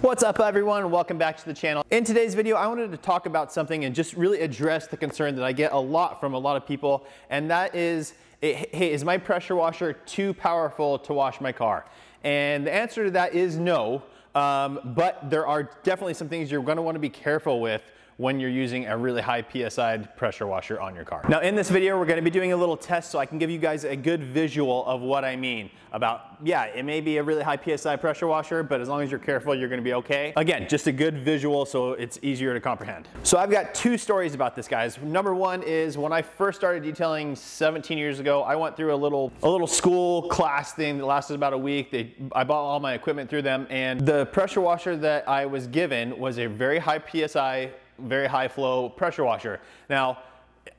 What's up everyone? Welcome back to the channel. In today's video, I wanted to talk about something and just really address the concern that I get a lot from a lot of people, and that is, hey, is my pressure washer too powerful to wash my car? And the answer to that is no, um, but there are definitely some things you're gonna wanna be careful with when you're using a really high PSI pressure washer on your car. Now in this video, we're gonna be doing a little test so I can give you guys a good visual of what I mean about, yeah, it may be a really high PSI pressure washer, but as long as you're careful, you're gonna be okay. Again, just a good visual so it's easier to comprehend. So I've got two stories about this, guys. Number one is when I first started detailing 17 years ago, I went through a little, a little school class thing that lasted about a week. They, I bought all my equipment through them and the pressure washer that I was given was a very high PSI very high flow pressure washer. Now,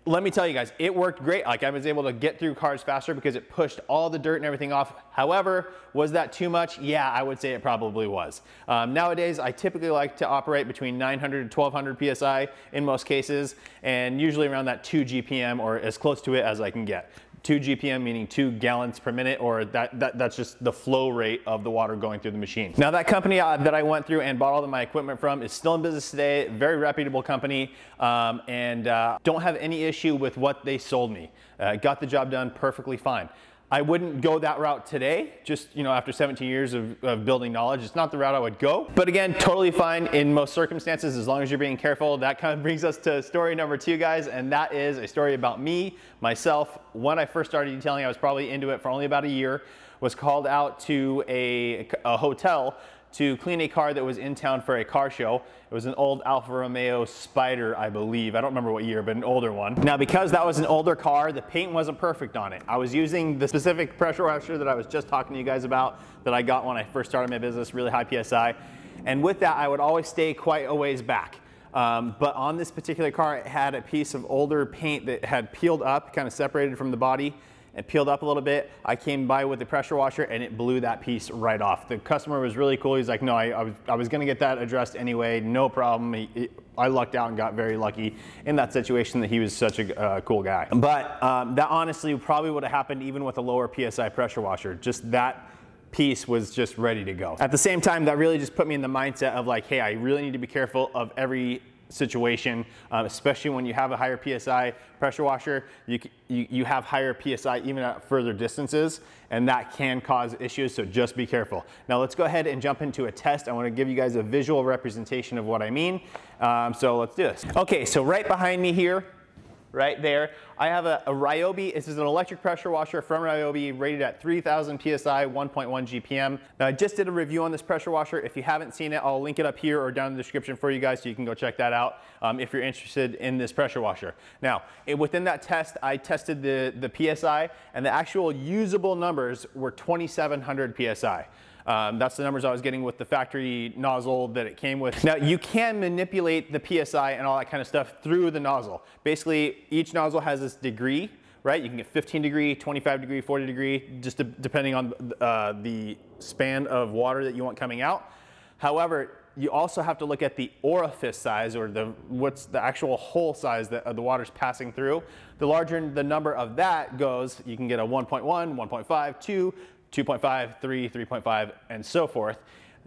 let me tell you guys, it worked great. Like I was able to get through cars faster because it pushed all the dirt and everything off. However, was that too much? Yeah, I would say it probably was. Um, nowadays, I typically like to operate between 900 to 1200 PSI in most cases, and usually around that 2 GPM or as close to it as I can get. 2 GPM meaning 2 gallons per minute or that, that that's just the flow rate of the water going through the machine. Now that company uh, that I went through and bought all of my equipment from is still in business today, very reputable company um, and uh, don't have any issue with what they sold me. Uh, got the job done perfectly fine. I wouldn't go that route today, just you know, after 17 years of, of, building knowledge. It's not the route I would go. But again, totally fine in most circumstances as long as you're being careful. That kind of brings us to story number two, guys, and that is a story about me, myself. When I first started detailing, I was probably into it for only about a year, was called out to a, a hotel to clean a car that was in town for a car show. It was an old Alfa Romeo Spider, I believe. I don't remember what year, but an older one. Now, because that was an older car, the paint wasn't perfect on it. I was using the specific pressure washer that I was just talking to you guys about that I got when I first started my business, really high PSI. And with that, I would always stay quite a ways back. Um, but on this particular car, it had a piece of older paint that had peeled up, kind of separated from the body and peeled up a little bit. I came by with the pressure washer and it blew that piece right off. The customer was really cool. He's like, no, I, I was, I was gonna get that addressed anyway, no problem. He, he, I lucked out and got very lucky in that situation that he was such a uh, cool guy. But um, that honestly probably would have happened even with a lower PSI pressure washer. Just that piece was just ready to go. At the same time, that really just put me in the mindset of like, hey, I really need to be careful of every situation, um, especially when you have a higher PSI pressure washer, you, you, you have higher PSI even at further distances, and that can cause issues, so just be careful. Now let's go ahead and jump into a test. I wanna give you guys a visual representation of what I mean. Um, so let's do this. Okay, so right behind me here, right there. I have a, a Ryobi. This is an electric pressure washer from Ryobi rated at 3000 PSI, 1.1 GPM. Now I just did a review on this pressure washer. If you haven't seen it, I'll link it up here or down in the description for you guys so you can go check that out um, if you're interested in this pressure washer. Now, within that test, I tested the, the PSI and the actual usable numbers were 2700 PSI. Um, that's the numbers I was getting with the factory nozzle that it came with. Now you can manipulate the PSI and all that kind of stuff through the nozzle. Basically, each nozzle has this degree, right? You can get 15 degree, 25 degree, 40 degree, just de depending on uh, the span of water that you want coming out. However, you also have to look at the orifice size or the what's the actual hole size that uh, the water's passing through. The larger the number of that goes, you can get a 1.1, 1.5, 2, 2.5, 3, 3.5, and so forth.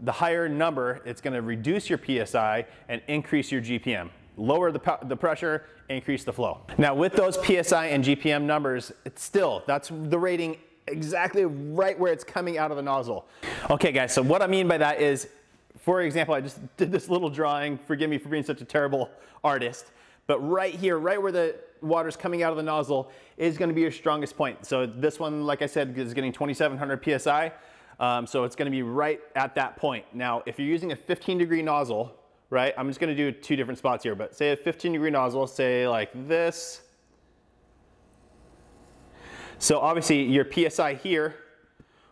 The higher number, it's going to reduce your PSI and increase your GPM. Lower the, the pressure, increase the flow. Now with those PSI and GPM numbers, it's still, that's the rating exactly right where it's coming out of the nozzle. Okay guys, so what I mean by that is, for example, I just did this little drawing, forgive me for being such a terrible artist, but right here, right where the water's coming out of the nozzle is gonna be your strongest point. So this one, like I said, is getting 2,700 PSI. Um, so it's gonna be right at that point. Now, if you're using a 15 degree nozzle, right? I'm just gonna do two different spots here, but say a 15 degree nozzle, say like this. So obviously your PSI here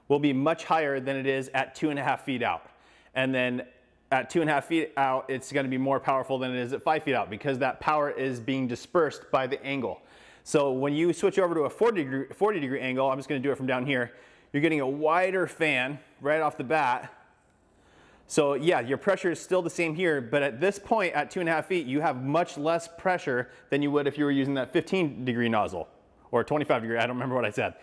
will be much higher than it is at two and a half feet out. And then at two and a half feet out, it's gonna be more powerful than it is at five feet out because that power is being dispersed by the angle. So when you switch over to a 40 degree, 40 degree angle, I'm just gonna do it from down here, you're getting a wider fan right off the bat. So yeah, your pressure is still the same here, but at this point at two and a half feet, you have much less pressure than you would if you were using that 15 degree nozzle or 25 degree, I don't remember what I said.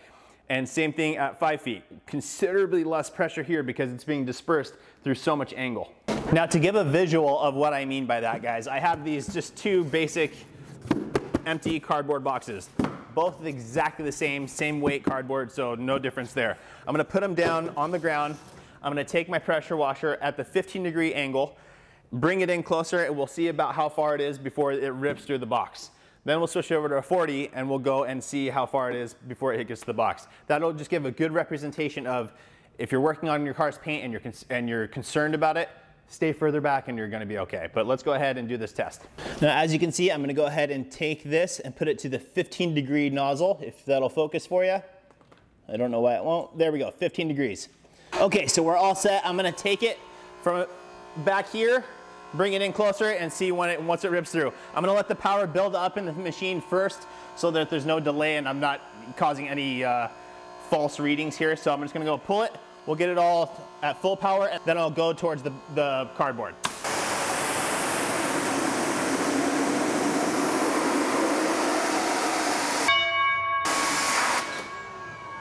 And same thing at five feet. Considerably less pressure here because it's being dispersed through so much angle. Now to give a visual of what I mean by that, guys, I have these just two basic empty cardboard boxes. Both exactly the same, same weight cardboard, so no difference there. I'm gonna put them down on the ground. I'm gonna take my pressure washer at the 15 degree angle, bring it in closer, and we'll see about how far it is before it rips through the box. Then we'll switch over to a 40 and we'll go and see how far it is before it gets to the box. That'll just give a good representation of if you're working on your car's paint and you're, and you're concerned about it, stay further back and you're gonna be okay. But let's go ahead and do this test. Now, as you can see, I'm gonna go ahead and take this and put it to the 15 degree nozzle, if that'll focus for you. I don't know why it won't. There we go, 15 degrees. Okay, so we're all set. I'm gonna take it from back here, bring it in closer and see when it, once it rips through. I'm gonna let the power build up in the machine first so that there's no delay and I'm not causing any uh, false readings here. So I'm just gonna go pull it, We'll get it all at full power and then I'll go towards the, the cardboard.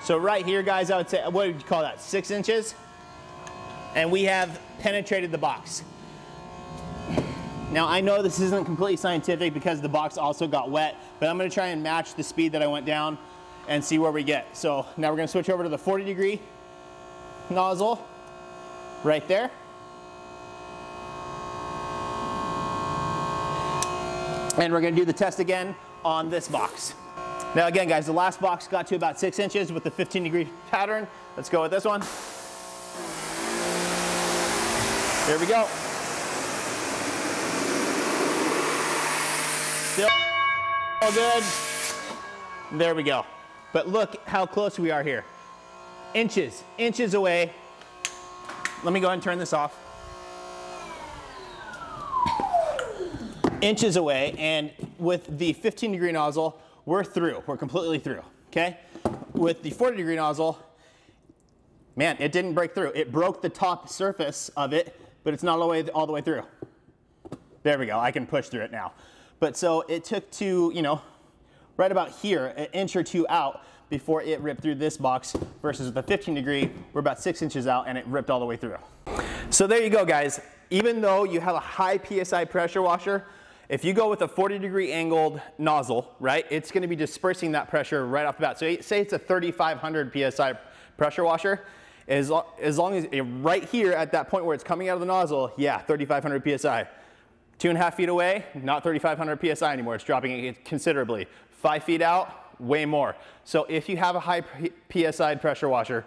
So right here, guys, I would say, what would you call that, six inches? And we have penetrated the box. Now I know this isn't completely scientific because the box also got wet, but I'm gonna try and match the speed that I went down and see where we get. So now we're gonna switch over to the 40 degree nozzle right there. And we're gonna do the test again on this box. Now again, guys, the last box got to about six inches with the 15 degree pattern. Let's go with this one. Here we go. Still all good. There we go. But look how close we are here inches, inches away. Let me go ahead and turn this off. Inches away, and with the 15 degree nozzle, we're through. We're completely through, okay? With the 40 degree nozzle, man, it didn't break through. It broke the top surface of it, but it's not all the way, all the way through. There we go, I can push through it now. But so it took to, you know, right about here, an inch or two out, before it ripped through this box versus the 15 degree, we're about six inches out and it ripped all the way through. So there you go guys. Even though you have a high PSI pressure washer, if you go with a 40 degree angled nozzle, right, it's gonna be dispersing that pressure right off the bat. So say it's a 3,500 PSI pressure washer, as, lo as long as it, right here at that point where it's coming out of the nozzle, yeah, 3,500 PSI. Two and a half feet away, not 3,500 PSI anymore. It's dropping it considerably. Five feet out, way more. So if you have a high PSI pressure washer,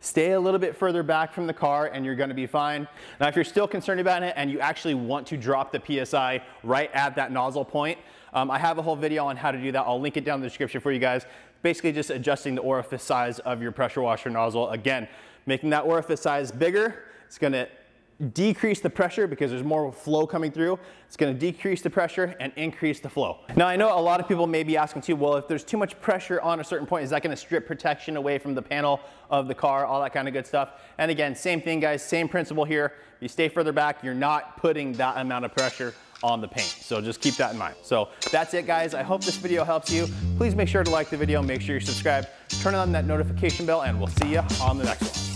stay a little bit further back from the car and you're gonna be fine. Now, if you're still concerned about it and you actually want to drop the PSI right at that nozzle point, um, I have a whole video on how to do that. I'll link it down in the description for you guys. Basically just adjusting the orifice size of your pressure washer nozzle. Again, making that orifice size bigger, it's gonna decrease the pressure because there's more flow coming through. It's gonna decrease the pressure and increase the flow. Now I know a lot of people may be asking too, well, if there's too much pressure on a certain point, is that gonna strip protection away from the panel of the car, all that kind of good stuff. And again, same thing guys, same principle here. If you stay further back, you're not putting that amount of pressure on the paint. So just keep that in mind. So that's it guys. I hope this video helps you. Please make sure to like the video, make sure you're subscribed, turn on that notification bell, and we'll see you on the next one.